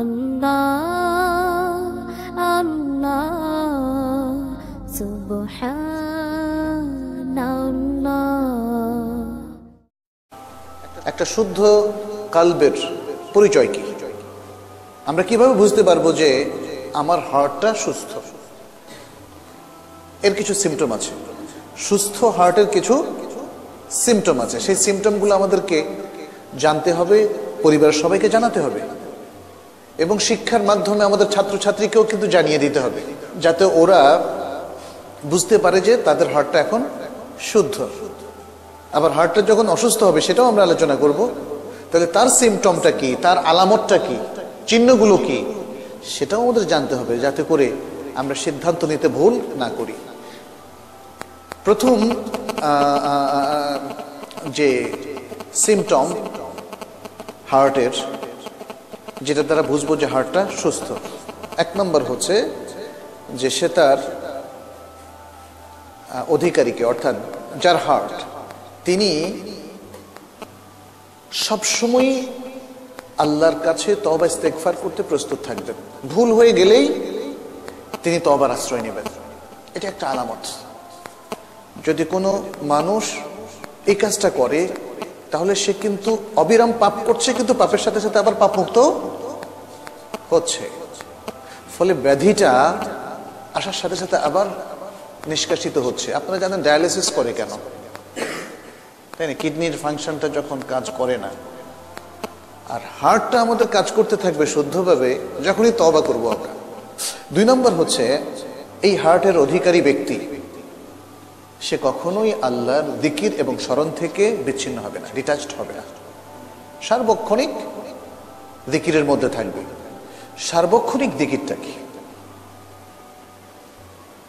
আল্লাহ আল্লাহ একটা শুদ্ধ কালবের পরিচয় কি? আমরা কীভাবে বুঝতে পারব যে আমার হার্টটা সুস্থ? এর কিছু সিমটম আছে। সুস্থ হার্টের কিছু সিমটম আছে। সেই সিমটমগুলো আমাদেরকে জানতে হবে, পরিবারের সবাইকে জানাতে হবে। এবং শিক্ষার মাধ্যমে আমাদের ছাত্রছাত্রীকেও কিন্তু জানিয়ে দিতে হবে, যাতে ওরা বুঝতে পারে যে তাদের হার্টটা এখন শুদ্ধ। আবার হার্টটা যখন অসুস্থ হবে সেটাও আমরা আলোচনা করব। তাহলে তার সিমটমটা কি? তার আলামতটা কি? চিহ্নগুলো কি? সেটাও আমাদের জানতে হবে, যাতে করে আমরা সিদ্ধান্ত নিতে ভুল না করি। প্রথম যে সিমটম হার্টের যেটা দ্বারা বুঝব যে হার্টটা সুস্থ। এক নম্বর হচ্ছে যে সে তার অধিকারীকে, অর্থাৎ যার হার্ট তিনি সবসময় আল্লাহর কাছে তবা ইস্তেকফার করতে প্রস্তুত থাকবেন। ভুল হয়ে গেলেই তিনি তবার আশ্রয় নেবেন। এটা একটা আলামত। যদি কোনো মানুষ এই কাজটা করে তাহলে সে কিন্তু অবিরাম পাপ করছে, কিন্তু পাপের সাথে সাথে আবার পাপ মুক্ত হচ্ছে। ফলে ব্যাধিটা আসার সাথে সাথে আবার নিষ্কাশিত হচ্ছে। আপনারা জানেন ডায়ালিসিস করে কেন? তাই না? কিডনির ফাংশনটা যখন কাজ করে না, আর হার্টটা আমাদের কাজ করতে থাকবে শুদ্ধভাবে, যখনই তবা করব আমরা। দুই নম্বর হচ্ছে, এই হার্টের অধিকারী ব্যক্তি সে কখনোই আল্লাহর দিকির এবং স্মরণ থেকে বিচ্ছিন্ন হবে না ডিটাচড হবে না। সার্বক্ষণিক দিকিরের মধ্যে থাকবে। সার্বক্ষণিক দিকিরটা কি?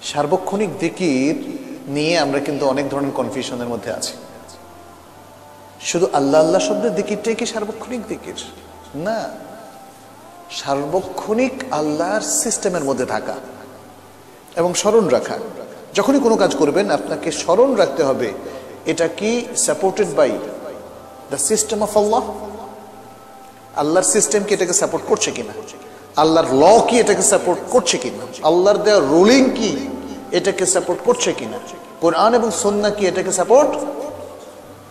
সার্বক্ষণিক দিকির নিয়ে আমরা কিন্তু অনেক ধরনের কনফিউশনের মধ্যে আছি। শুধু আল্লাহ আল্লাহ শব্দের দিকিরটাই কি সার্বক্ষণিক দিকির? না। সার্বক্ষণিক আল্লাহর সিস্টেমের মধ্যে থাকা এবং স্মরণ রাখা। যখনই কোনো কাজ করবেন, আপনাকে স্মরণ রাখতে হবে, এটা কি supported by the system of Allah আল্লাহর সিস্টেম কি এটাকে সাপোর্ট করছে কিনা? আল্লাহর ল কি এটাকে সাপোর্ট করছে কিনা? আল্লাহর দেওয়া রুলিং কি এটাকে সাপোর্ট করছে কিনা? কোরআন এবং সন্না কি এটাকে সাপোর্ট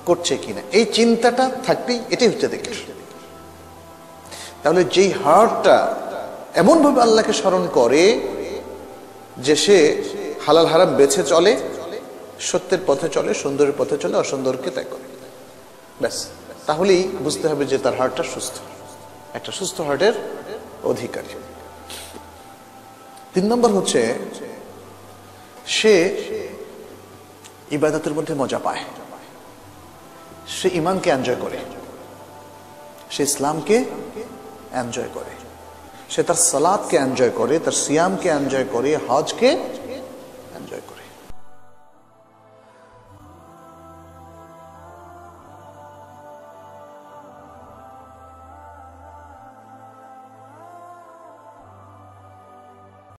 করছে কিনা? এই চিন্তাটা থাকতেই এটাই হচ্ছে দেখে তাহলে যেই হার্টটা এমনভাবে আল্লাহকে স্মরণ করে যে সে হালাল হারাম বেছে চলে, সত্যের পথে চলে, সুন্দরের পথে চলে, অসুন্দরকে ত্যাগ করে। ব্যাস, তাহলেই বুঝতে হবে যে তার হার্টটা সুস্থ। একটা সুস্থ হার্টের অধিকারী। তিন নম্বর হচ্ছে, সে ইবাদতের মধ্যে মজা পায়। সে ইমানকে এনজয় করে। সে ইসলামকে এনজয় করে। সে তার সালাদকে এনজয় করে, তার সিয়ামকে এনজয় করে, হজকে